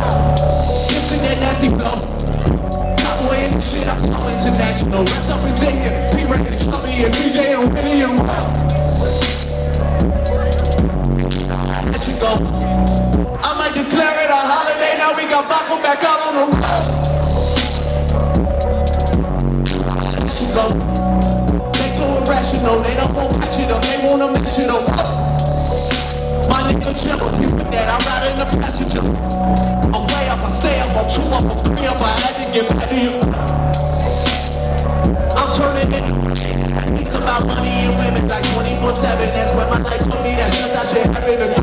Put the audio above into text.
Listen that nasty flow. Cowboy in the shit, I'm so international. Reps up in Xavier, P-Record, Chubby, and DJ, and Winnie, and Wow. Let you go. I might declare it a holiday, now we got Baka back out on the road. Let you go. They so irrational, they don't want to match it up, they wanna match it up. My nigga chill you with that, I ride in the passenger. Up, up, I had to get back to you. I'm turning it. It's about money and women like 24-7, that's where my life took me, that's just how shit happened